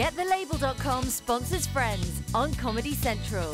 GetTheLabel.com sponsors Friends on Comedy Central.